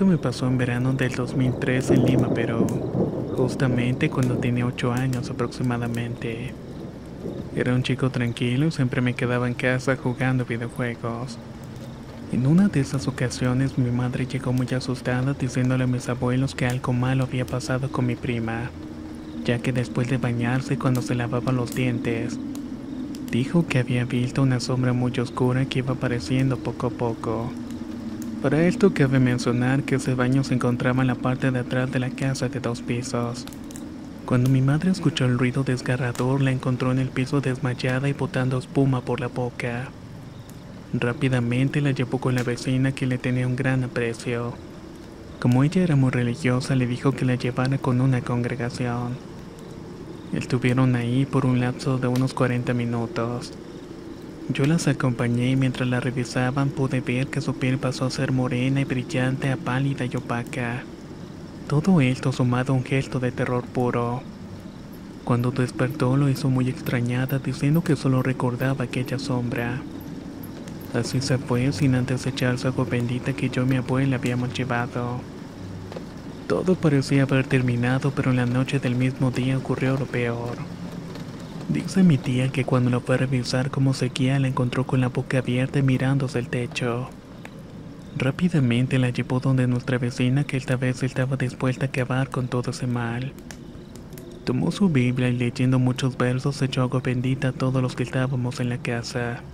Esto me pasó en verano del 2003 en Lima, pero justamente cuando tenía 8 años aproximadamente. Era un chico tranquilo y siempre me quedaba en casa jugando videojuegos. En una de esas ocasiones mi madre llegó muy asustada diciéndole a mis abuelos que algo malo había pasado con mi prima, ya que después de bañarse cuando se lavaba los dientes, dijo que había visto una sombra muy oscura que iba apareciendo poco a poco. Para esto cabe mencionar que ese baño se encontraba en la parte de atrás de la casa de dos pisos. Cuando mi madre escuchó el ruido desgarrador, la encontró en el piso desmayada y botando espuma por la boca. Rápidamente la llevó con la vecina que le tenía un gran aprecio. Como ella era muy religiosa, le dijo que la llevara con una congregación. Estuvieron ahí por un lapso de unos 40 minutos. Yo las acompañé y mientras la revisaban pude ver que su piel pasó a ser morena y brillante a pálida y opaca. Todo esto sumado a un gesto de terror puro. Cuando despertó lo hizo muy extrañada diciendo que solo recordaba aquella sombra. Así se fue sin antes echarse agua bendita que yo y mi abuela habíamos llevado. Todo parecía haber terminado, pero en la noche del mismo día ocurrió lo peor. Dice mi tía que cuando la fue a revisar cómo seguía la encontró con la boca abierta y mirándose el techo. Rápidamente la llevó donde nuestra vecina que esta vez estaba dispuesta a acabar con todo ese mal. Tomó su Biblia y leyendo muchos versos echó agua bendita a todos los que estábamos en la casa.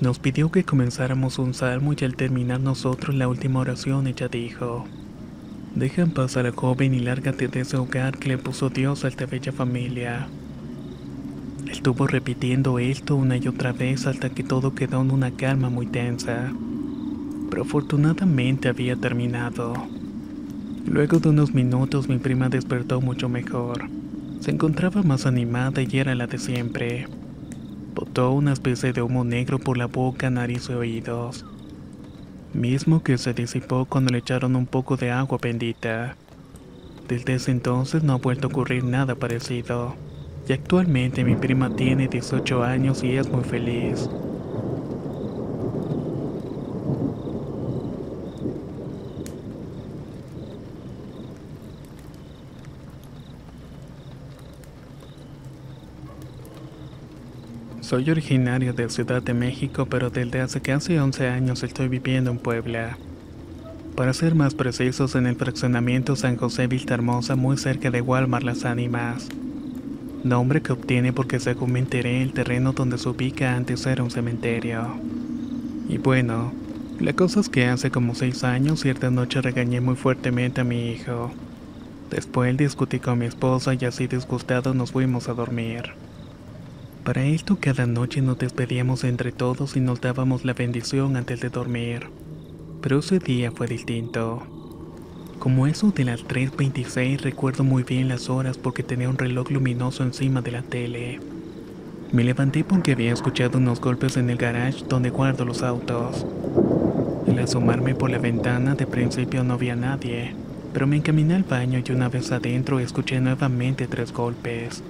Nos pidió que comenzáramos un salmo y al terminar nosotros la última oración ella dijo, Deja en paz a la joven y lárgate de ese hogar que le puso Dios a esta bella familia. Estuvo repitiendo esto una y otra vez hasta que todo quedó en una calma muy tensa. Pero afortunadamente había terminado. Luego de unos minutos mi prima despertó mucho mejor. Se encontraba más animada y era la de siempre. Botó una especie de humo negro por la boca, nariz y oídos. Mismo que se disipó cuando le echaron un poco de agua bendita. Desde ese entonces no ha vuelto a ocurrir nada parecido. Y actualmente mi prima tiene 18 años y es muy feliz. Soy originario de Ciudad de México, pero desde hace casi 11 años estoy viviendo en Puebla. Para ser más precisos, en el fraccionamiento San José Hermosa, muy cerca de Walmart Las Ánimas. Nombre que obtiene porque según me enteré, el terreno donde se ubica antes era un cementerio. Y bueno, la cosa es que hace como 6 años cierta noche regañé muy fuertemente a mi hijo. Después discutí con mi esposa y así disgustados nos fuimos a dormir. Para esto cada noche nos despedíamos entre todos y nos dábamos la bendición antes de dormir. Pero ese día fue distinto. Como eso de las 3.26 recuerdo muy bien las horas porque tenía un reloj luminoso encima de la tele. Me levanté porque había escuchado unos golpes en el garage donde guardo los autos. Al asomarme por la ventana de principio no había nadie, pero me encaminé al baño y una vez adentro escuché nuevamente tres golpes.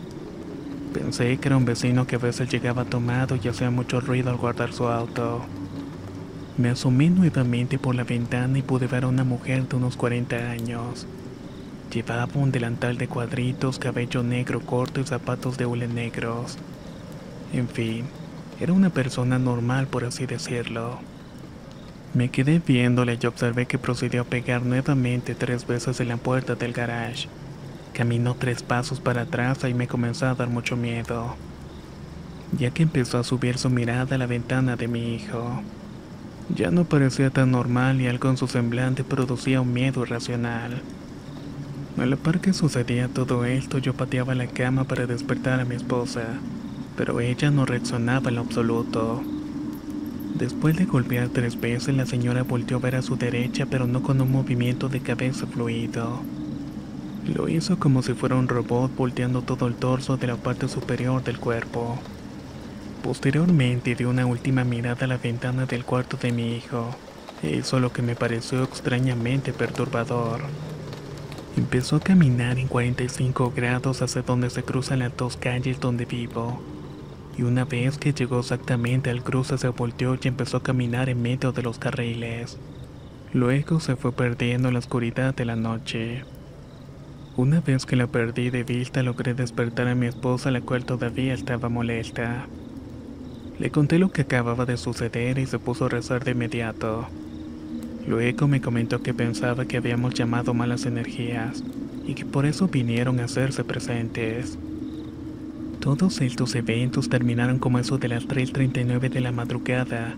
Pensé que era un vecino que a veces llegaba tomado y hacía mucho ruido al guardar su auto. Me asomé nuevamente por la ventana y pude ver a una mujer de unos 40 años. Llevaba un delantal de cuadritos, cabello negro corto y zapatos de hule negros. En fin, era una persona normal por así decirlo. Me quedé viéndola y observé que procedió a pegar nuevamente tres veces en la puerta del garage. Caminó tres pasos para atrás y me comenzó a dar mucho miedo, ya que empezó a subir su mirada a la ventana de mi hijo. Ya no parecía tan normal y algo en su semblante producía un miedo irracional. A la par que sucedía todo esto, yo pateaba la cama para despertar a mi esposa, pero ella no reaccionaba en lo absoluto. Después de golpear tres veces, la señora volvió a ver a su derecha, pero no con un movimiento de cabeza fluido. Lo hizo como si fuera un robot volteando todo el torso de la parte superior del cuerpo. Posteriormente dio una última mirada a la ventana del cuarto de mi hijo. Eso lo que me pareció extrañamente perturbador. Empezó a caminar en 45 grados hacia donde se cruzan las dos calles donde vivo. Y una vez que llegó exactamente al cruce se volteó y empezó a caminar en medio de los carriles. Luego se fue perdiendo en la oscuridad de la noche. Una vez que la perdí de vista logré despertar a mi esposa la cual todavía estaba molesta. Le conté lo que acababa de suceder y se puso a rezar de inmediato. Luego me comentó que pensaba que habíamos llamado malas energías y que por eso vinieron a hacerse presentes. Todos estos eventos terminaron como eso de las 3.39 de la madrugada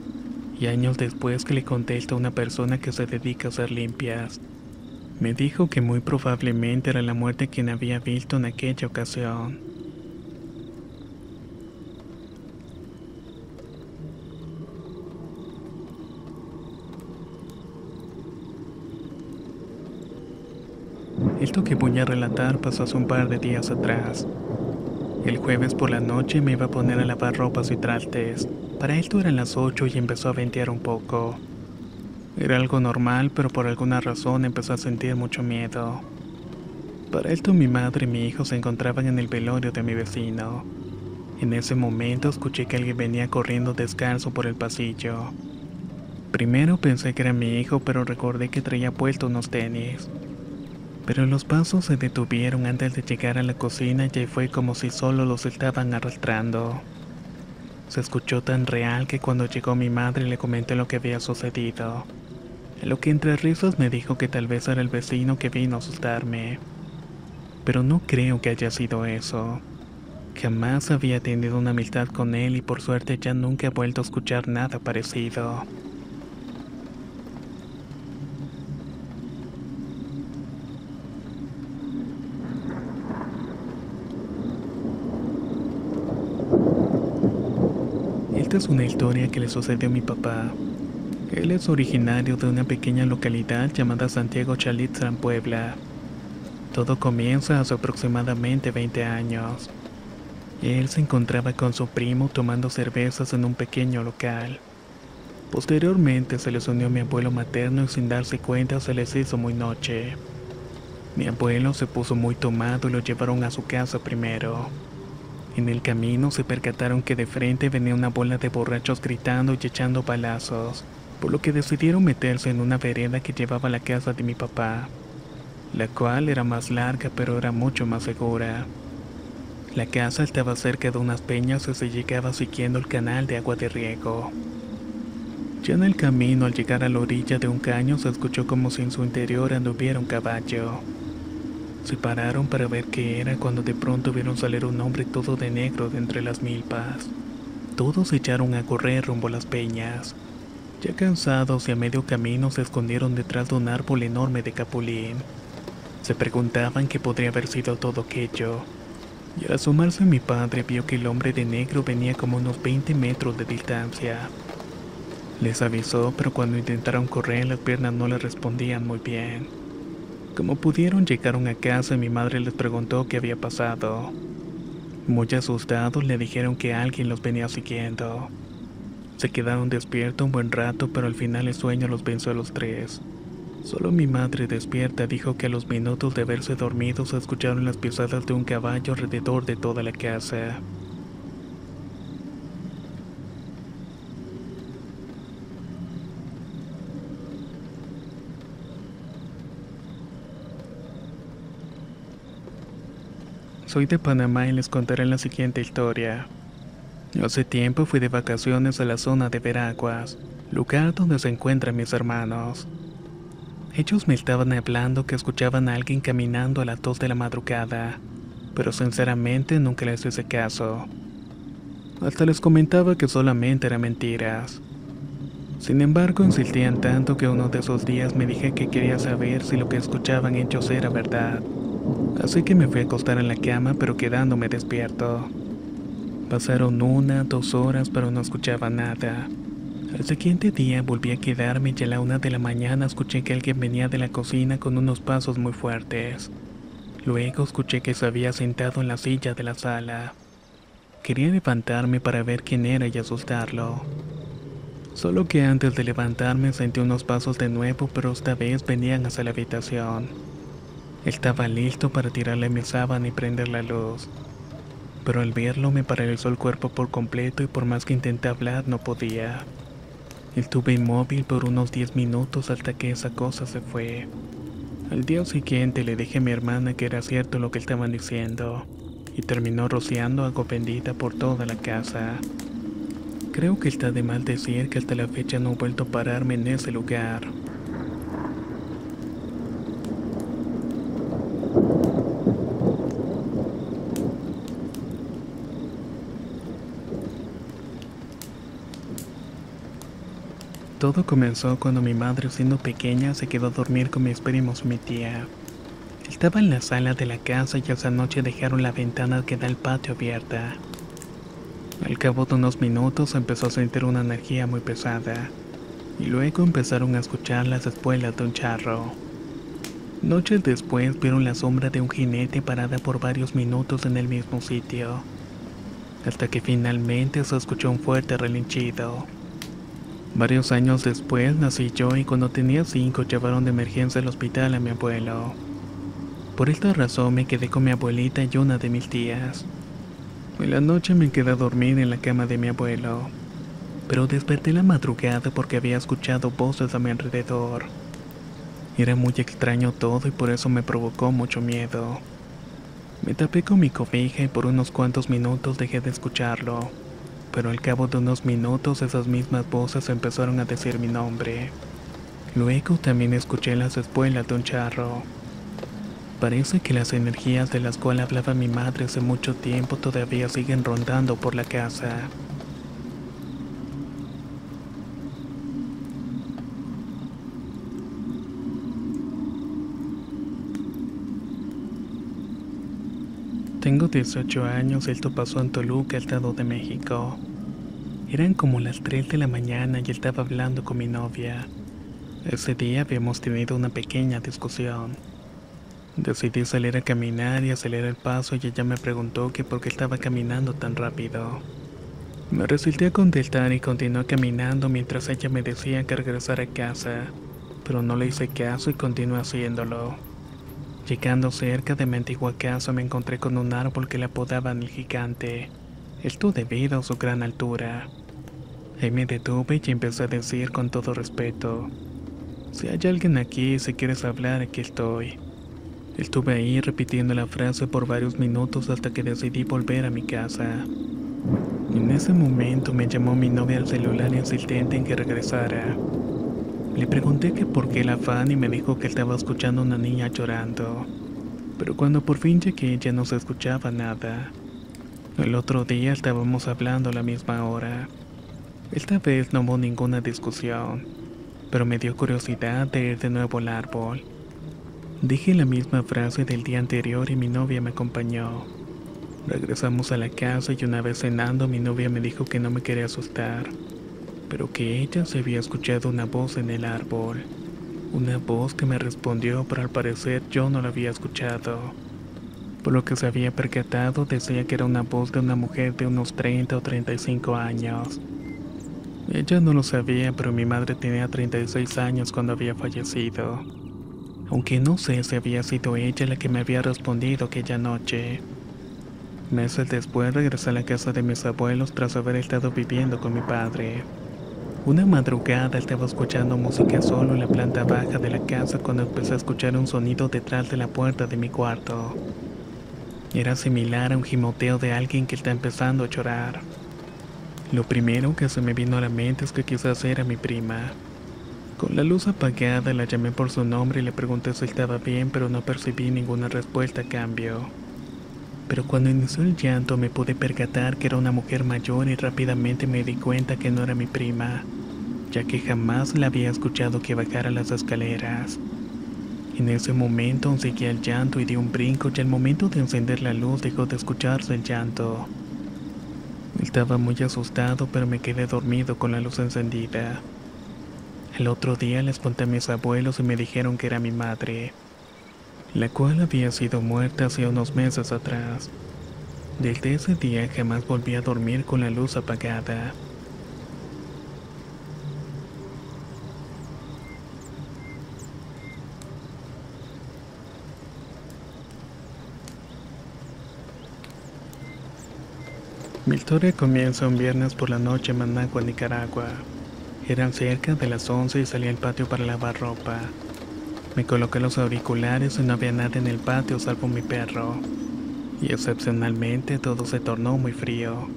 y años después que le contesta a una persona que se dedica a hacer limpias. Me dijo que muy probablemente era la muerte quien había visto en aquella ocasión. Esto que voy a relatar pasó hace un par de días atrás. El jueves por la noche me iba a poner a lavar ropas y trastes. Para esto eran las 8 y empezó a ventear un poco. Era algo normal, pero por alguna razón empezó a sentir mucho miedo. Para esto mi madre y mi hijo se encontraban en el velorio de mi vecino. En ese momento escuché que alguien venía corriendo descalzo por el pasillo. Primero pensé que era mi hijo, pero recordé que traía puesto unos tenis. Pero los pasos se detuvieron antes de llegar a la cocina y fue como si solo los estaban arrastrando. Se escuchó tan real que cuando llegó mi madre le comenté lo que había sucedido. Lo que entre risas me dijo que tal vez era el vecino que vino a asustarme. Pero no creo que haya sido eso. Jamás había tenido una amistad con él y por suerte ya nunca he vuelto a escuchar nada parecido. Esta es una historia que le sucedió a mi papá. Él es originario de una pequeña localidad llamada Santiago Chalitzran, Puebla. Todo comienza hace aproximadamente 20 años. Él se encontraba con su primo tomando cervezas en un pequeño local. Posteriormente se les unió mi abuelo materno y sin darse cuenta se les hizo muy noche. Mi abuelo se puso muy tomado y lo llevaron a su casa primero. En el camino se percataron que de frente venía una bola de borrachos gritando y echando balazos, por lo que decidieron meterse en una vereda que llevaba a la casa de mi papá, la cual era más larga pero era mucho más segura. La casa estaba cerca de unas peñas y se llegaba siguiendo el canal de agua de riego. Ya en el camino al llegar a la orilla de un caño se escuchó como si en su interior anduviera un caballo. Se pararon para ver qué era cuando de pronto vieron salir un hombre todo de negro de entre las milpas. Todos echaron a correr rumbo a las peñas. Ya cansados y a medio camino se escondieron detrás de un árbol enorme de capulín. Se preguntaban qué podría haber sido todo aquello. Y al asomarse mi padre vio que el hombre de negro venía como unos 20 metros de distancia. Les avisó, pero cuando intentaron correr las piernas no le respondían muy bien. Como pudieron llegaron a casa y mi madre les preguntó qué había pasado. Muy asustados le dijeron que alguien los venía siguiendo. Se quedaron despiertos un buen rato, pero al final el sueño los venció a los tres. Solo mi madre despierta dijo que a los minutos de haberse dormido se escucharon las pisadas de un caballo alrededor de toda la casa. Soy de Panamá y les contaré la siguiente historia. Hace tiempo fui de vacaciones a la zona de Veraguas, lugar donde se encuentran mis hermanos. Ellos me estaban hablando que escuchaban a alguien caminando a las 2 de la madrugada, pero sinceramente nunca les hice caso. Hasta les comentaba que solamente eran mentiras. Sin embargo, insistían tanto que uno de esos días me dije que quería saber si lo que escuchaban ellos era verdad. Así que me fui a acostar en la cama, pero quedándome despierto. Pasaron una, dos horas, pero no escuchaba nada. Al siguiente día volví a quedarme y a la una de la mañana escuché que alguien venía de la cocina con unos pasos muy fuertes. Luego escuché que se había sentado en la silla de la sala. Quería levantarme para ver quién era y asustarlo. Solo que antes de levantarme sentí unos pasos de nuevo, pero esta vez venían hacia la habitación. Estaba listo para tirarle mi sábana y prender la luz. Pero al verlo me paralizó el cuerpo por completo y por más que intenté hablar no podía. Estuve inmóvil por unos 10 minutos hasta que esa cosa se fue. Al día siguiente le dije a mi hermana que era cierto lo que estaban diciendo y terminó rociando agua bendita por toda la casa. Creo que está de mal decir que hasta la fecha no he vuelto a pararme en ese lugar. Todo comenzó cuando mi madre, siendo pequeña, se quedó a dormir con mis primos y mi tía. Estaba en la sala de la casa y esa noche dejaron la ventana que da al patio abierta. Al cabo de unos minutos empezó a sentir una energía muy pesada, y luego empezaron a escuchar las espuelas de un charro. Noches después vieron la sombra de un jinete parada por varios minutos en el mismo sitio, hasta que finalmente se escuchó un fuerte relinchido. Varios años después nací yo y cuando tenía cinco llevaron de emergencia al hospital a mi abuelo. Por esta razón me quedé con mi abuelita y una de mis tías. En la noche me quedé a dormir en la cama de mi abuelo, pero desperté la madrugada porque había escuchado voces a mi alrededor. Era muy extraño todo y por eso me provocó mucho miedo. Me tapé con mi cobija y por unos cuantos minutos dejé de escucharlo, pero al cabo de unos minutos esas mismas voces empezaron a decir mi nombre. Luego también escuché las espuelas de un charro. Parece que las energías de las cuales hablaba mi madre hace mucho tiempo todavía siguen rondando por la casa. Tengo 18 años esto pasó en Toluca, Estado de México. Eran como las 3 de la mañana y estaba hablando con mi novia. Ese día habíamos tenido una pequeña discusión. Decidí salir a caminar y acelerar el paso y ella me preguntó que por qué estaba caminando tan rápido. Me resistí a contestar y continué caminando mientras ella me decía que regresara a casa, pero no le hice caso y continué haciéndolo. Llegando cerca de casa me encontré con un árbol que le apodaban el gigante, esto debido a su gran altura. Ahí me detuve y empecé a decir con todo respeto, si hay alguien aquí si quieres hablar, aquí estoy. Estuve ahí repitiendo la frase por varios minutos hasta que decidí volver a mi casa. En ese momento me llamó mi novia al celular insistente en que regresara. Le pregunté que por qué el afán y me dijo que estaba escuchando a una niña llorando. Pero cuando por fin llegué ya no se escuchaba nada. El otro día estábamos hablando a la misma hora. Esta vez no hubo ninguna discusión, pero me dio curiosidad de ir de nuevo al árbol. Dije la misma frase del día anterior y mi novia me acompañó. Regresamos a la casa y una vez cenando mi novia me dijo que no me quería asustar, pero que ella se había escuchado una voz en el árbol. Una voz que me respondió, pero al parecer yo no la había escuchado. Por lo que se había percatado, decía que era una voz de una mujer de unos 30 o 35 años. Ella no lo sabía, pero mi madre tenía 36 años cuando había fallecido aunque no sé si había sido ella la que me había respondido aquella noche. Meses después regresé a la casa de mis abuelos tras haber estado viviendo con mi padre. Una madrugada estaba escuchando música solo en la planta baja de la casa cuando empecé a escuchar un sonido detrás de la puerta de mi cuarto. Era similar a un gimoteo de alguien que está empezando a llorar. Lo primero que se me vino a la mente es que quizás era mi prima. Con la luz apagada la llamé por su nombre y le pregunté si estaba bien, pero no percibí ninguna respuesta a cambio. Pero cuando inició el llanto me pude percatar que era una mujer mayor y rápidamente me di cuenta que no era mi prima, ya que jamás la había escuchado que bajara las escaleras. En ese momento seguía el llanto y di un brinco y al momento de encender la luz dejó de escucharse el llanto. Estaba muy asustado pero me quedé dormido con la luz encendida. El otro día les conté a mis abuelos y me dijeron que era mi madre, la cual había sido muerta hace unos meses atrás. Desde ese día jamás volví a dormir con la luz apagada. Mi historia comienza un viernes por la noche en Managua, Nicaragua. Eran cerca de las 11 y salí al patio para lavar ropa. Me coloqué los auriculares y no había nada en el patio salvo mi perro. Y excepcionalmente todo se tornó muy frío.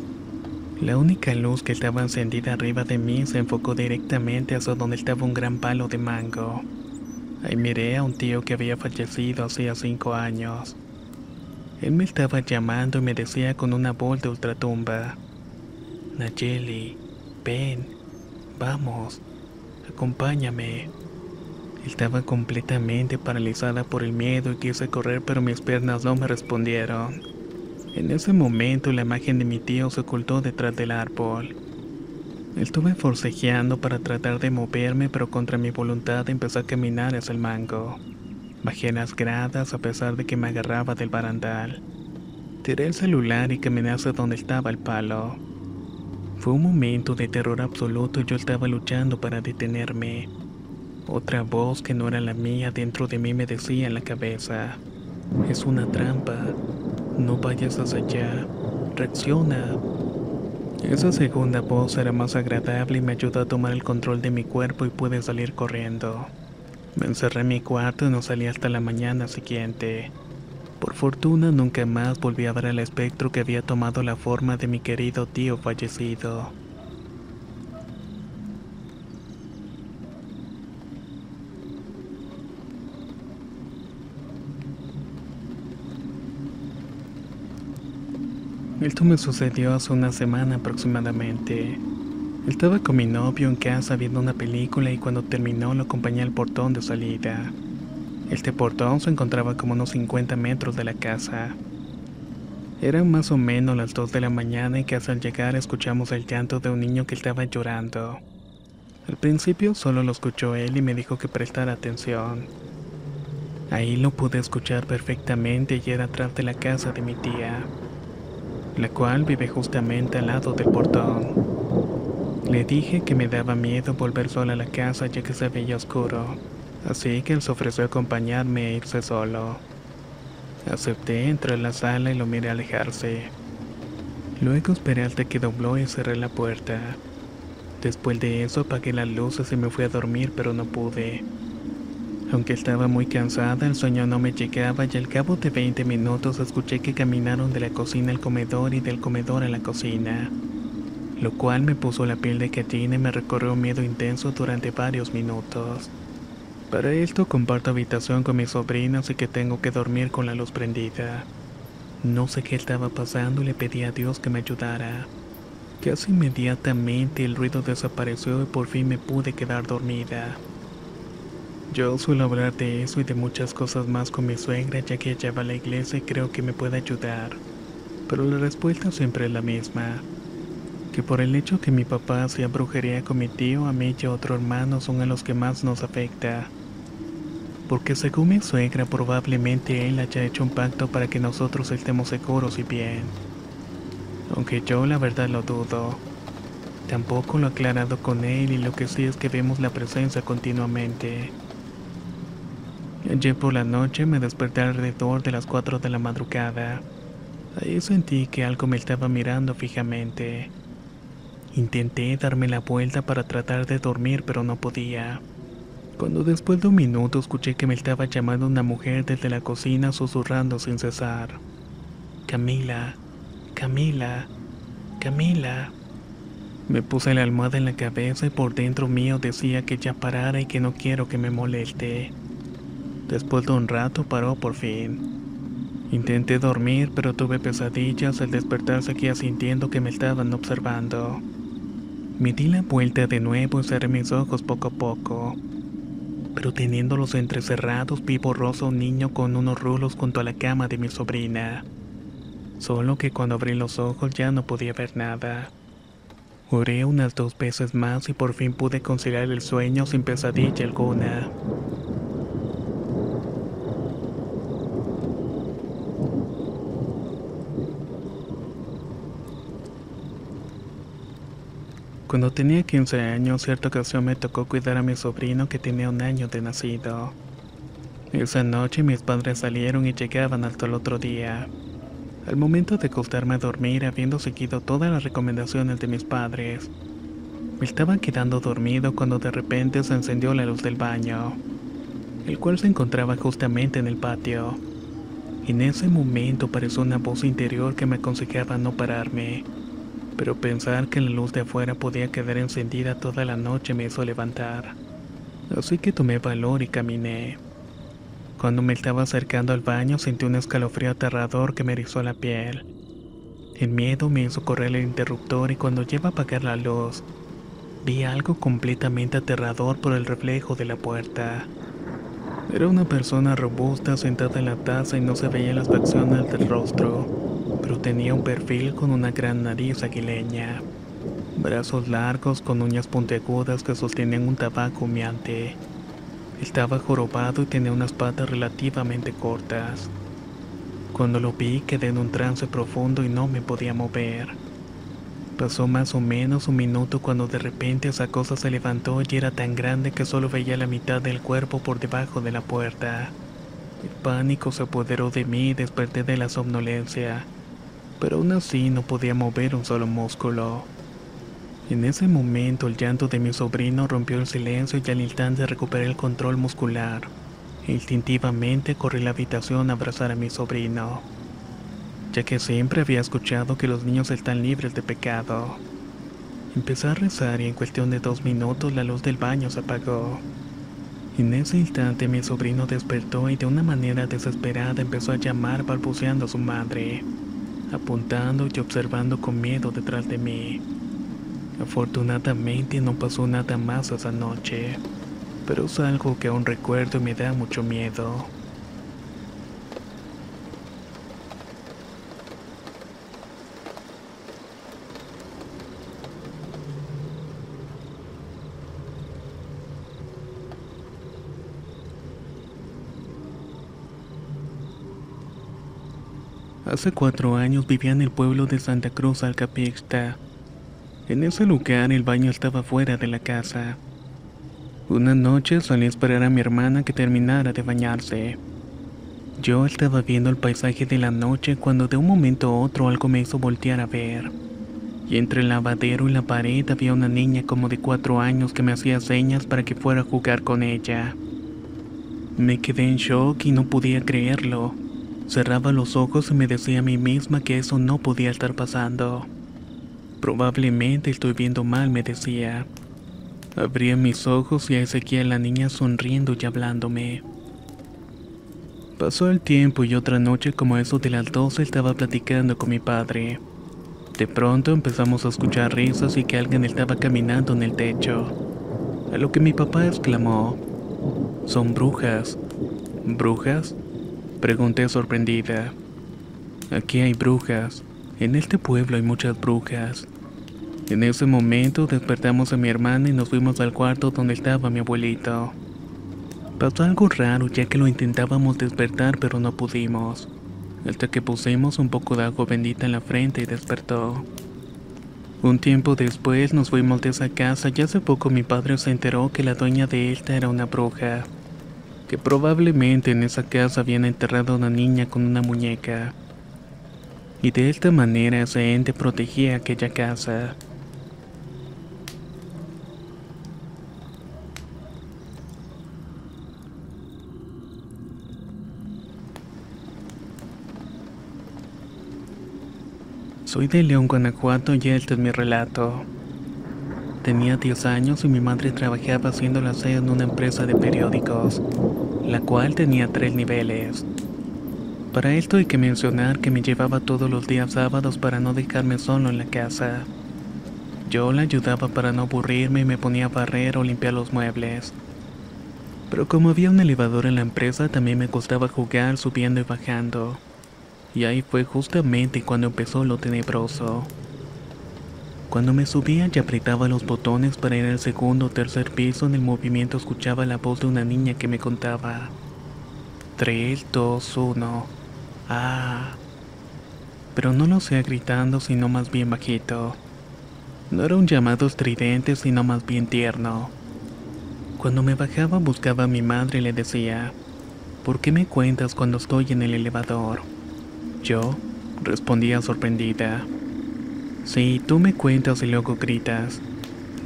La única luz que estaba encendida arriba de mí se enfocó directamente hacia donde estaba un gran palo de mango. Ahí miré a un tío que había fallecido hacía cinco años. Él me estaba llamando y me decía con una voz de ultratumba, Nayeli, ven, vamos, acompáñame. Estaba completamente paralizada por el miedo y quise correr pero mis piernas no me respondieron. En ese momento la imagen de mi tío se ocultó detrás del árbol. Estuve forcejeando para tratar de moverme pero contra mi voluntad empecé a caminar hacia el mango. Bajé las gradas a pesar de que me agarraba del barandal. Tiré el celular y caminé hacia donde estaba el palo. Fue un momento de terror absoluto y yo estaba luchando para detenerme. Otra voz que no era la mía dentro de mí me decía en la cabeza, es una trampa, no vayas hacia allá, reacciona. Esa segunda voz era más agradable y me ayudó a tomar el control de mi cuerpo y pude salir corriendo. Me encerré en mi cuarto y no salí hasta la mañana siguiente. Por fortuna nunca más volví a ver al espectro que había tomado la forma de mi querido tío fallecido. Esto me sucedió hace una semana aproximadamente. Estaba con mi novio en casa viendo una película y cuando terminó lo acompañé al portón de salida. Este portón se encontraba como unos 50 metros de la casa. Eran más o menos las 2 de la mañana y casi al llegar escuchamos el llanto de un niño que estaba llorando. Al principio solo lo escuchó él y me dijo que prestara atención. Ahí lo pude escuchar perfectamente y era atrás de la casa de mi tía la cual vive justamente al lado del portón. Le dije que me daba miedo volver sola a la casa ya que se veía oscuro, así que él se ofreció a acompañarme e irse solo. Acepté, entré a la sala y lo miré alejarse. Luego esperé hasta que dobló y cerré la puerta. Después de eso apagué las luces y me fui a dormir pero no pude. Aunque estaba muy cansada, el sueño no me llegaba y al cabo de 20 minutos escuché que caminaron de la cocina al comedor y del comedor a la cocina, lo cual me puso la piel de gallina y me recorrió un miedo intenso durante varios minutos. Para esto comparto habitación con mis sobrinos y que tengo que dormir con la luz prendida. No sé qué estaba pasando y le pedí a Dios que me ayudara. Casi inmediatamente el ruido desapareció y por fin me pude quedar dormida. Yo suelo hablar de eso y de muchas cosas más con mi suegra ya que ella va a la iglesia y creo que me puede ayudar. Pero la respuesta siempre es la misma. Que por el hecho que mi papá hacía brujería con mi tío, a mí y a otro hermano son a los que más nos afecta. Porque según mi suegra probablemente él haya hecho un pacto para que nosotros estemos seguros y bien. Aunque yo la verdad lo dudo. Tampoco lo he aclarado con él y lo que sí es que vemos la presencia continuamente. Ayer por la noche me desperté alrededor de las 4 de la madrugada. Ahí sentí que algo me estaba mirando fijamente. Intenté darme la vuelta para tratar de dormir, pero no podía. Cuando después de un minuto escuché que me estaba llamando una mujer desde la cocina susurrando sin cesar. Camila, Camila, Camila. Me puse la almohada en la cabeza y por dentro mío decía que ya parara y que no quiero que me moleste. Después de un rato paró por fin. Intenté dormir, pero tuve pesadillas al despertar seguía sintiendo que me estaban observando. Me di la vuelta de nuevo y cerré mis ojos poco a poco. Pero teniéndolos entrecerrados vi borroso un niño con unos rulos junto a la cama de mi sobrina. Solo que cuando abrí los ojos ya no podía ver nada. Oré unas dos veces más y por fin pude conciliar el sueño sin pesadilla alguna. Cuando tenía 15 años, cierta ocasión me tocó cuidar a mi sobrino que tenía un año de nacido. Esa noche mis padres salieron y llegaban hasta el otro día. Al momento de acostarme a dormir, habiendo seguido todas las recomendaciones de mis padres, Me estaba quedando dormido cuando de repente se encendió la luz del baño, el cual se encontraba justamente en el patio. En ese momento pareció una voz interior que me aconsejaba no pararme, pero pensar que la luz de afuera podía quedar encendida toda la noche me hizo levantar. Así que tomé valor y caminé. Cuando me estaba acercando al baño sentí un escalofrío aterrador que me erizó la piel. El miedo me hizo correr el interruptor y cuando lleva a apagar la luz, vi algo completamente aterrador por el reflejo de la puerta. Era una persona robusta sentada en la taza y no se veían las facciones del rostro, pero tenía un perfil con una gran nariz aguileña, brazos largos con uñas puntiagudas que sostenían un tabaco humeante. Estaba jorobado y tenía unas patas relativamente cortas. Cuando lo vi quedé en un trance profundo y no me podía mover. Pasó más o menos un minuto cuando de repente esa cosa se levantó y era tan grande que solo veía la mitad del cuerpo por debajo de la puerta. El pánico se apoderó de mí y desperté de la somnolencia, pero aún así no podía mover un solo músculo. En ese momento el llanto de mi sobrino rompió el silencio y al instante recuperé el control muscular. Instintivamente corrí a la habitación a abrazar a mi sobrino, ya que siempre había escuchado que los niños están libres de pecado. Empecé a rezar y en cuestión de dos minutos la luz del baño se apagó. En ese instante mi sobrino despertó y de una manera desesperada empezó a llamar balbuceando a su madre, apuntando y observando con miedo detrás de mí. Afortunadamente no pasó nada más esa noche, pero es algo que aún recuerdo y me da mucho miedo. Hace cuatro años vivía en el pueblo de Santa Cruz Alcapixta. En ese lugar el baño estaba fuera de la casa. Una noche salí a esperar a mi hermana que terminara de bañarse. Yo estaba viendo el paisaje de la noche cuando de un momento a otro algo me hizo voltear a ver. Y entre el lavadero y la pared había una niña como de cuatro años que me hacía señas para que fuera a jugar con ella. Me quedé en shock y no podía creerlo. Cerraba los ojos y me decía a mí misma que eso no podía estar pasando. Probablemente estoy viendo mal, me decía. Abría mis ojos y ahí seguía la niña sonriendo y hablándome. Pasó el tiempo y otra noche como eso de las 12 estaba platicando con mi padre. De pronto empezamos a escuchar risas y que alguien estaba caminando en el techo. A lo que mi papá exclamó, son brujas. ¿Brujas? Pregunté sorprendida. Aquí hay brujas. En este pueblo hay muchas brujas. En ese momento despertamos a mi hermana y nos fuimos al cuarto donde estaba mi abuelito. Pasó algo raro ya que lo intentábamos despertar pero no pudimos, hasta que pusimos un poco de agua bendita en la frente y despertó. Un tiempo después nos fuimos de esa casa y hace poco mi padre se enteró que la dueña de esta era una bruja, que probablemente en esa casa habían enterrado a una niña con una muñeca. Y de esta manera ese ente protegía aquella casa. Soy de León, Guanajuato y este es mi relato. Tenía 10 años y mi madre trabajaba haciendo la sede en una empresa de periódicos, la cual tenía tres niveles. Para esto hay que mencionar que me llevaba todos los días sábados para no dejarme solo en la casa. Yo la ayudaba para no aburrirme y me ponía a barrer o limpiar los muebles. Pero como había un elevador en la empresa, también me gustaba jugar subiendo y bajando. Y ahí fue justamente cuando empezó lo tenebroso. Cuando me subía y apretaba los botones para ir al segundo o tercer piso, en el movimiento escuchaba la voz de una niña que me contaba. 3, 2, 1. Ah. Pero no lo hacía gritando, sino más bien bajito. No era un llamado estridente, sino más bien tierno. Cuando me bajaba buscaba a mi madre y le decía, ¿por qué me cuentas cuando estoy en el elevador? Yo respondía sorprendida. Sí, tú me cuentas y luego gritas.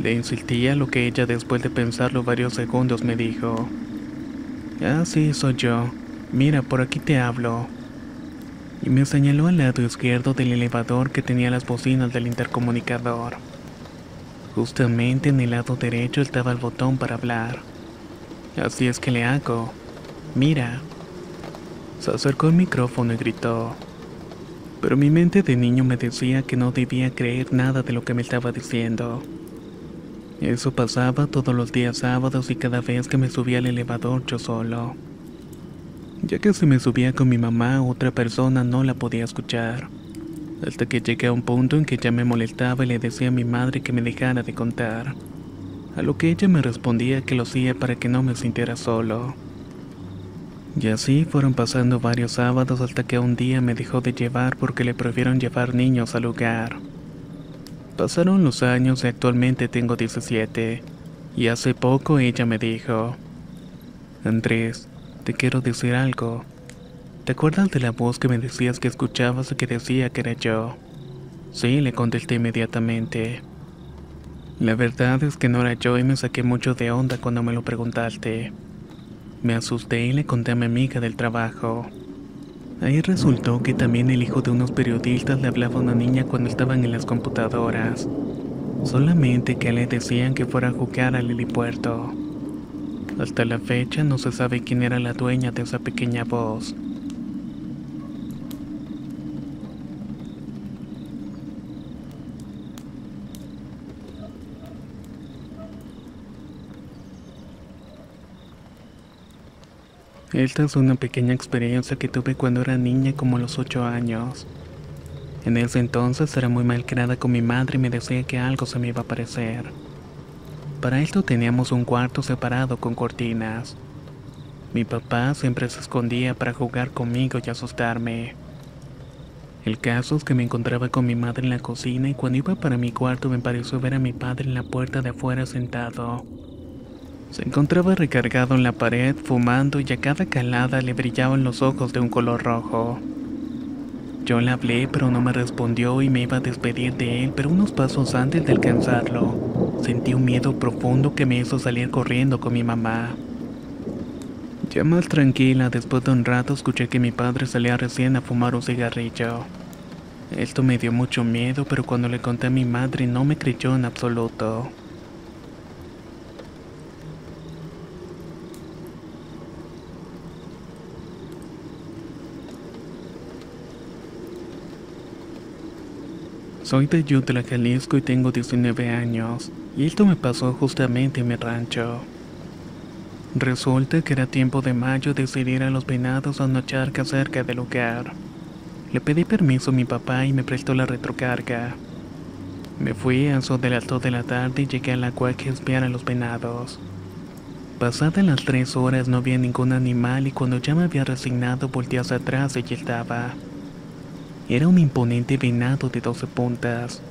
Le insistí a lo que ella después de pensarlo varios segundos me dijo. Ah, sí, soy yo. Mira, por aquí te hablo. Y me señaló al lado izquierdo del elevador que tenía las bocinas del intercomunicador. Justamente en el lado derecho estaba el botón para hablar. Así es que le hago. Mira. Se acercó el micrófono y gritó. Pero mi mente de niño me decía que no debía creer nada de lo que me estaba diciendo. Eso pasaba todos los días sábados y cada vez que me subía al elevador yo solo. Ya que si me subía con mi mamá otra persona no la podía escuchar. Hasta que llegué a un punto en que ya me molestaba y le decía a mi madre que me dejara de contar. A lo que ella me respondía que lo hacía para que no me sintiera solo. Y así fueron pasando varios sábados hasta que un día me dejó de llevar porque le prohibieron llevar niños al lugar. Pasaron los años y actualmente tengo 17. Y hace poco ella me dijo, Andrés, te quiero decir algo. ¿Te acuerdas de la voz que me decías que escuchabas y que decía que era yo? Sí, le contesté inmediatamente. La verdad es que no era yo y me saqué mucho de onda cuando me lo preguntaste. Me asusté y le conté a mi amiga del trabajo. Ahí resultó que también el hijo de unos periodistas le hablaba a una niña cuando estaban en las computadoras. Solamente que le decían que fuera a jugar al helipuerto. Hasta la fecha no se sabe quién era la dueña de esa pequeña voz. Esta es una pequeña experiencia que tuve cuando era niña como los 8 años. En ese entonces era muy mal criada con mi madre y me decía que algo se me iba a aparecer. Para esto teníamos un cuarto separado con cortinas. Mi papá siempre se escondía para jugar conmigo y asustarme. El caso es que me encontraba con mi madre en la cocina y cuando iba para mi cuarto me pareció ver a mi padre en la puerta de afuera sentado. Se encontraba recargado en la pared, fumando y a cada calada le brillaban los ojos de un color rojo. Yo le hablé, pero no me respondió y me iba a despedir de él, pero unos pasos antes de alcanzarlo, sentí un miedo profundo que me hizo salir corriendo con mi mamá. Ya más tranquila, después de un rato escuché que mi padre salía recién a fumar un cigarrillo. Esto me dio mucho miedo, pero cuando le conté a mi madre no me creyó en absoluto. Soy de Yutla, Jalisco y tengo 19 años, y esto me pasó justamente en mi rancho. Resulta que era tiempo de mayo de ir a los venados a una charca cerca del lugar. Le pedí permiso a mi papá y me prestó la retrocarga. Me fui a eso de las 2 de la tarde y llegué a la cuaca a espiar a los venados. Pasadas las 3 horas no había ningún animal y cuando ya me había resignado volteé hacia atrás y estaba. Era un imponente venado de doce puntas.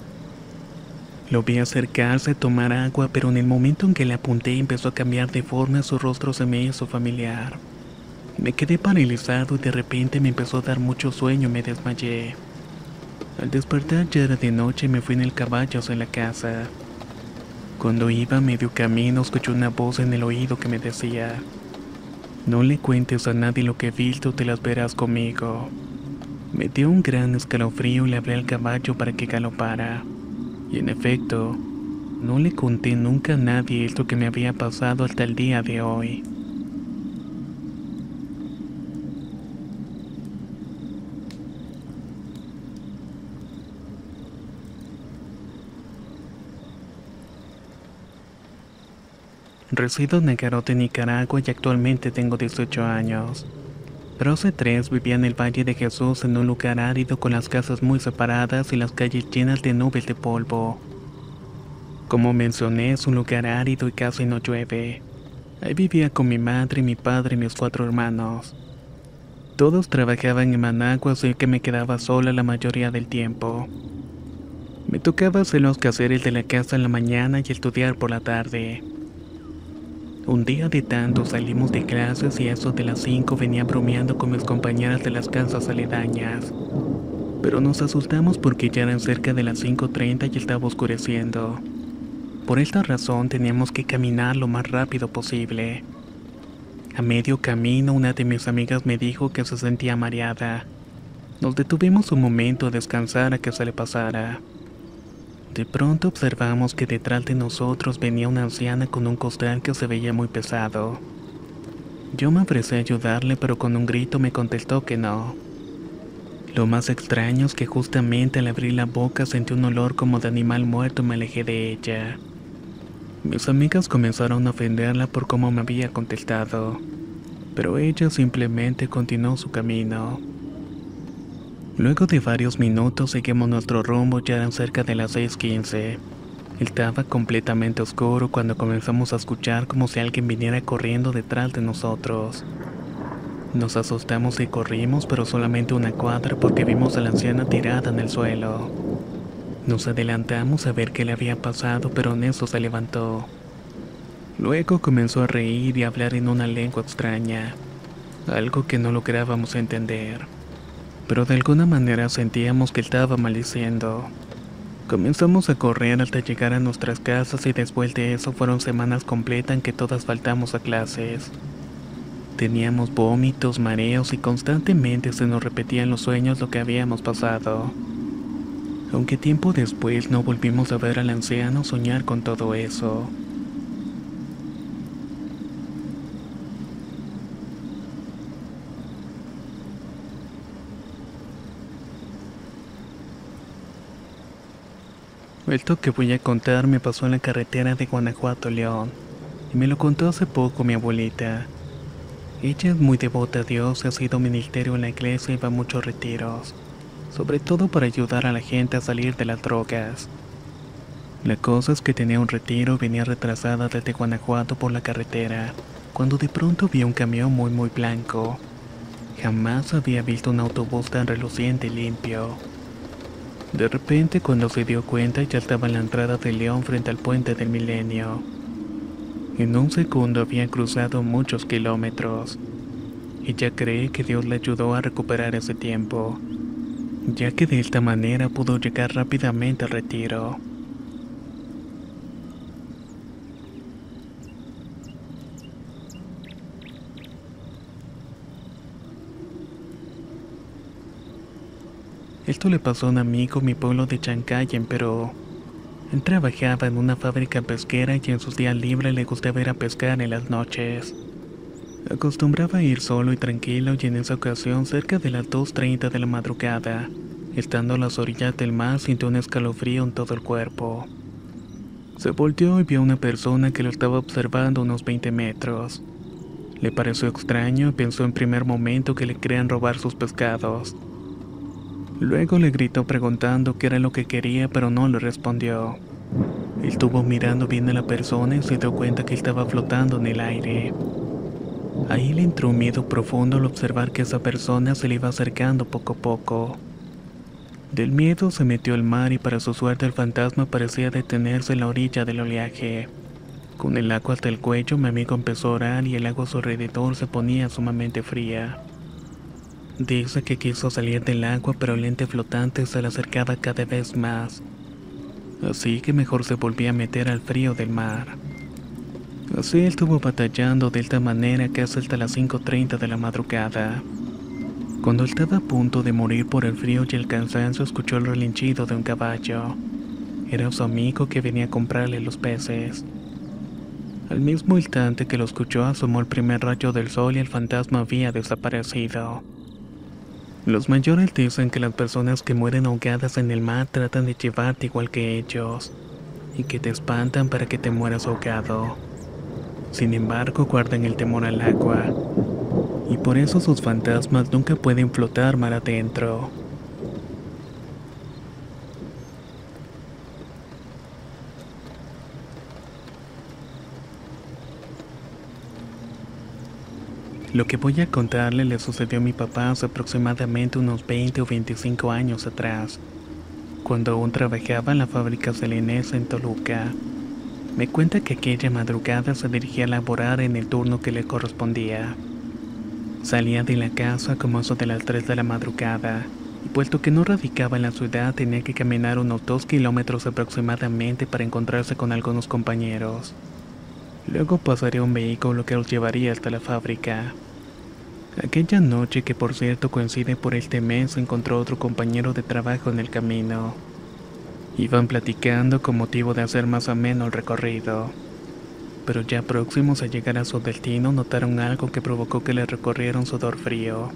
Lo vi acercarse a tomar agua, pero en el momento en que le apunté empezó a cambiar de forma, su rostro se me hizo familiar. Me quedé paralizado y de repente me empezó a dar mucho sueño y me desmayé. Al despertar ya era de noche y me fui en el caballo hacia la casa. Cuando iba a medio camino escuché una voz en el oído que me decía, no le cuentes a nadie lo que he visto, te las verás conmigo. Me dio un gran escalofrío y le hablé al caballo para que galopara. Y en efecto, no le conté nunca a nadie esto que me había pasado hasta el día de hoy. Resido en Negarote, Nicaragua y actualmente tengo 18 años. Hace tres vivía en el Valle de Jesús en un lugar árido con las casas muy separadas y las calles llenas de nubes de polvo. Como mencioné, es un lugar árido y casi no llueve. Ahí vivía con mi madre, mi padre y mis cuatro hermanos. Todos trabajaban en Managua, así que me quedaba sola la mayoría del tiempo. Me tocaba hacer los quehaceres de la casa en la mañana y estudiar por la tarde. Un día de tanto salimos de clases y a eso de las 5 venía bromeando con mis compañeras de las casas aledañas. Pero nos asustamos porque ya eran cerca de las 5.30 y estaba oscureciendo. Por esta razón teníamos que caminar lo más rápido posible. A medio camino una de mis amigas me dijo que se sentía mareada. Nos detuvimos un momento a descansar a que se le pasara. De pronto observamos que detrás de nosotros venía una anciana con un costal que se veía muy pesado. Yo me ofrecí a ayudarle, pero con un grito me contestó que no. Lo más extraño es que justamente al abrir la boca sentí un olor como de animal muerto y me alejé de ella. Mis amigas comenzaron a ofenderla por cómo me había contestado, pero ella simplemente continuó su camino. Luego de varios minutos seguimos nuestro rumbo, ya eran cerca de las 6.15. Estaba completamente oscuro cuando comenzamos a escuchar como si alguien viniera corriendo detrás de nosotros. Nos asustamos y corrimos, pero solamente una cuadra porque vimos a la anciana tirada en el suelo. Nos adelantamos a ver qué le había pasado, pero en eso se levantó. Luego comenzó a reír y a hablar en una lengua extraña, algo que no lográbamos entender pero de alguna manera sentíamos que estaba maldiciendo. Comenzamos a correr hasta llegar a nuestras casas y después de eso fueron semanas completas en que todas faltamos a clases. Teníamos vómitos, mareos y constantemente se nos repetían los sueños lo que habíamos pasado. Aunque tiempo después no volvimos a ver al anciano soñar con todo eso. Esto que voy a contar me pasó en la carretera de Guanajuato León, y me lo contó hace poco mi abuelita. Ella es muy devota a Dios, ha sido ministerio en la iglesia y va a muchos retiros, sobre todo para ayudar a la gente a salir de las drogas. La cosa es que tenía un retiro y venía retrasada desde Guanajuato por la carretera, cuando de pronto vi un camión muy muy blanco. Jamás había visto un autobús tan reluciente y limpio. De repente, cuando se dio cuenta, ya estaba en la entrada de León frente al puente del milenio. En un segundo había cruzado muchos kilómetros. Ella cree que Dios le ayudó a recuperar ese tiempo, ya que de esta manera pudo llegar rápidamente al retiro. Esto le pasó a un amigo en mi pueblo de Chancayen, pero él trabajaba en una fábrica pesquera y en sus días libres le gustaba ir a pescar en las noches. Acostumbraba ir solo y tranquilo y en esa ocasión cerca de las 2.30 de la madrugada, estando a las orillas del mar sintió un escalofrío en todo el cuerpo. Se volteó y vio a una persona que lo estaba observando unos 20 metros. Le pareció extraño y pensó en primer momento que le querían robar sus pescados. Luego le gritó preguntando qué era lo que quería, pero no le respondió. Estuvo mirando bien a la persona y se dio cuenta que estaba flotando en el aire. Ahí le entró un miedo profundo al observar que esa persona se le iba acercando poco a poco. Del miedo se metió al mar y para su suerte el fantasma parecía detenerse en la orilla del oleaje. Con el agua hasta el cuello mi amigo empezó a orar y el agua a su alrededor se ponía sumamente fría. Dice que quiso salir del agua, pero el ente flotante se le acercaba cada vez más. Así que mejor se volvía a meter al frío del mar. Así estuvo batallando de esta manera casi hasta las 5.30 de la madrugada. Cuando estaba a punto de morir por el frío y el cansancio, escuchó el relinchido de un caballo. Era su amigo que venía a comprarle los peces. Al mismo instante que lo escuchó, asomó el primer rayo del sol y el fantasma había desaparecido. Los mayores dicen que las personas que mueren ahogadas en el mar tratan de llevarte igual que ellos, y que te espantan para que te mueras ahogado. Sin embargo, guardan el temor al agua, y por eso sus fantasmas nunca pueden flotar mar adentro. Lo que voy a contarle le sucedió a mi papá hace aproximadamente unos 20 o 25 años atrás, cuando aún trabajaba en la fábrica selenesa en Toluca. Me cuenta que aquella madrugada se dirigía a laborar en el turno que le correspondía. Salía de la casa como eso de las 3 de la madrugada y puesto que no radicaba en la ciudad tenía que caminar unos dos kilómetros aproximadamente para encontrarse con algunos compañeros. Luego pasaría un vehículo que los llevaría hasta la fábrica. Aquella noche, que por cierto coincide por este mes, encontró otro compañero de trabajo en el camino. Iban platicando con motivo de hacer más ameno el recorrido. Pero ya próximos a llegar a su destino notaron algo que provocó que le recorriera un sudor frío.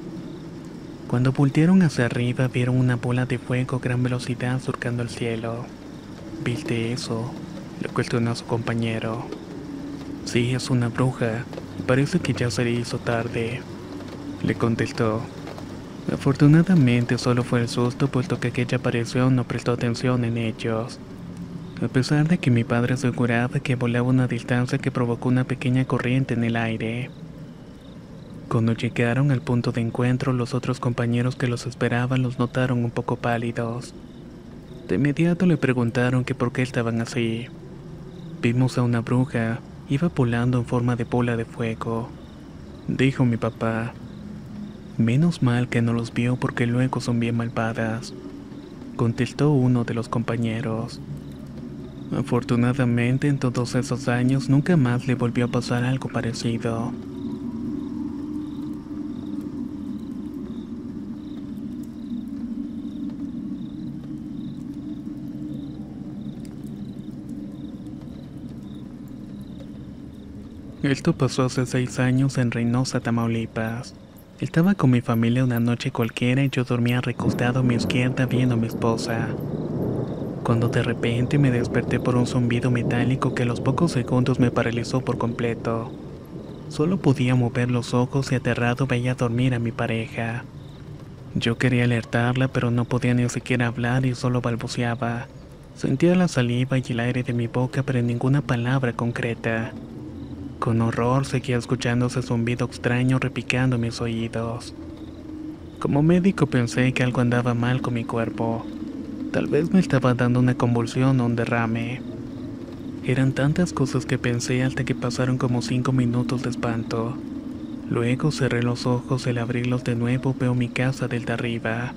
Cuando voltearon hacia arriba vieron una bola de fuego a gran velocidad surcando el cielo. ¿Viste eso? Le cuestionó a su compañero. Sí, es una bruja. Parece que ya se hizo tarde. Le contestó. Afortunadamente solo fue el susto puesto que aquella aparición no prestó atención en ellos. A pesar de que mi padre aseguraba que volaba una distancia que provocó una pequeña corriente en el aire. Cuando llegaron al punto de encuentro, los otros compañeros que los esperaban los notaron un poco pálidos. De inmediato le preguntaron que por qué estaban así. Vimos a una bruja, Iba volando en forma de bola de fuego, dijo mi papá. Menos mal que no los vio porque luego son bien malvadas, contestó uno de los compañeros. Afortunadamente en todos esos años nunca más le volvió a pasar algo parecido. Esto pasó hace seis años en Reynosa, Tamaulipas. Estaba con mi familia una noche cualquiera y yo dormía recostado a mi izquierda viendo a mi esposa. Cuando de repente me desperté por un zumbido metálico que a los pocos segundos me paralizó por completo. Solo podía mover los ojos y aterrado veía dormir a mi pareja. Yo quería alertarla pero no podía ni siquiera hablar y solo balbuceaba. Sentía la saliva y el aire de mi boca pero ninguna palabra concreta. Con horror seguía escuchando ese zumbido extraño repicando mis oídos. Como médico pensé que algo andaba mal con mi cuerpo. Tal vez me estaba dando una convulsión o un derrame. Eran tantas cosas que pensé hasta que pasaron como cinco minutos de espanto. Luego cerré los ojos y al abrirlos de nuevo veo mi casa del de arriba.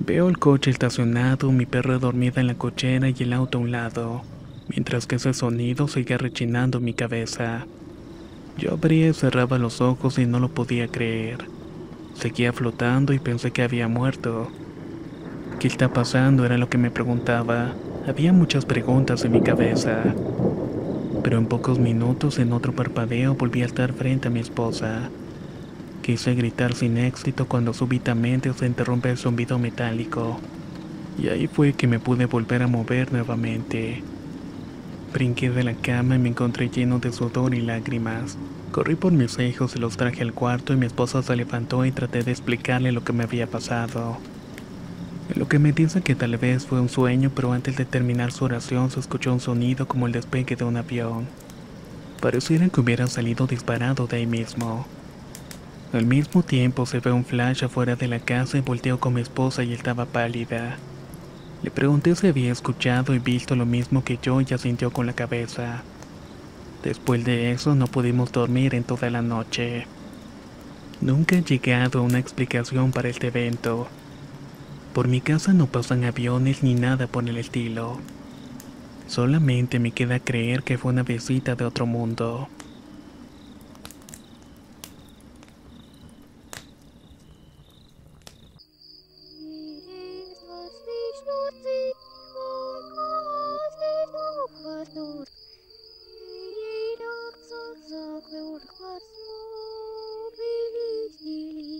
Veo el coche estacionado, mi perra dormida en la cochera y el auto a un lado mientras que ese sonido seguía rechinando mi cabeza. Yo abría y cerraba los ojos y no lo podía creer. Seguía flotando y pensé que había muerto. ¿Qué está pasando? Era lo que me preguntaba. Había muchas preguntas en mi cabeza. Pero en pocos minutos, en otro parpadeo, volví a estar frente a mi esposa. Quise gritar sin éxito cuando súbitamente se interrumpe el zumbido metálico. Y ahí fue que me pude volver a mover nuevamente. Brinqué de la cama y me encontré lleno de sudor y lágrimas. Corrí por mis hijos y los traje al cuarto y mi esposa se levantó y traté de explicarle lo que me había pasado. Lo que me dice que tal vez fue un sueño, pero antes de terminar su oración se escuchó un sonido como el despegue de un avión. Pareciera que hubiera salido disparado de ahí mismo. Al mismo tiempo se ve un flash afuera de la casa y volteó con mi esposa y estaba pálida. Le pregunté si había escuchado y visto lo mismo que yo y asintió con la cabeza. Después de eso no pudimos dormir en toda la noche. Nunca he llegado a una explicación para este evento. Por mi casa no pasan aviones ni nada por el estilo. Solamente me queda creer que fue una visita de otro mundo. как в глаз мы видели.